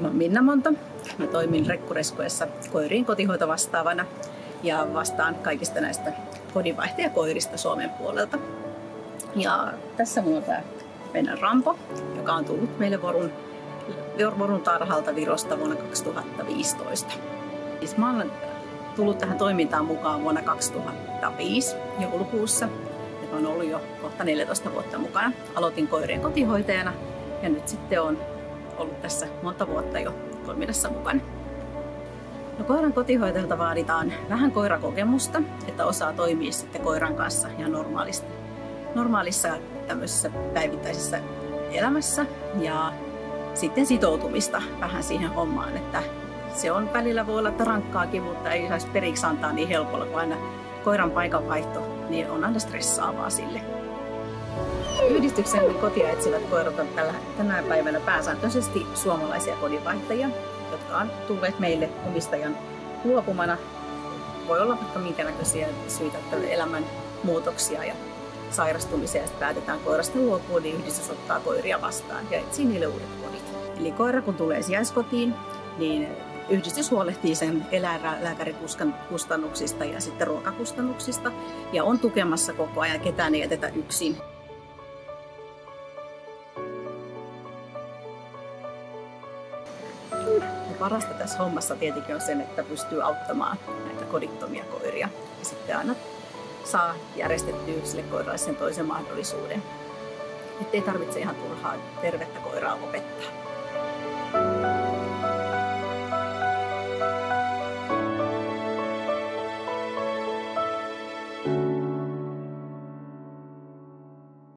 Mä Minna Monta. Mä toimin Rekkureskuessa koiriin kotihoitovastaavana ja vastaan kaikista näistä kodinvaihtajakoirista Suomen puolelta. Ja tässä mulla on tämä meidän Rampo, joka on tullut meille Vorun, Vorun tarhalta Virosta vuonna 2015. Siis mä olen tullut tähän toimintaan mukaan vuonna 2005 joulukuussa, on ollut jo kohta 14 vuotta mukana. Aloitin koirien kotihoitajana ja nyt sitten on ollut tässä monta vuotta jo toiminnassa mukana. No, koiran kotihoitajalta vaaditaan vähän koirakokemusta, että osaa toimia sitten koiran kanssa ja normaalista, normaalissa tämmöisessä päivittäisessä elämässä ja sitten sitoutumista vähän siihen hommaan, että se on välillä voi olla rankkaakin, mutta ei saisi periksi antaa niin helpolla, kun aina koiran paikanvaihto niin on aina stressaavaa sille. Yhdistyksen kotia etsivät koirat on tällä, tänä päivänä pääsääntöisesti suomalaisia kodinvaihtajia, jotka on tulleet meille omistajan luopumana. Voi olla vaikka minkä näköisiä syitä, että elämän muutoksia ja sairastumisia ja päätetään koirasta luopua, niin yhdistys ottaa koiria vastaan ja etsii niille uudet kodit. Eli koira kun tulee sijaiskotiin, niin yhdistys huolehtii sen eläinlääkärikustannuksista ja sitten ruokakustannuksista ja on tukemassa koko ajan, ketään ei jätetä yksin. Ja parasta tässä hommassa tietenkin on sen, että pystyy auttamaan näitä kodittomia koiria. Ja sitten aina saa järjestettyä sille koiralle sen toisen mahdollisuuden. Että ei tarvitse ihan turhaa tervettä koiraa opettaa.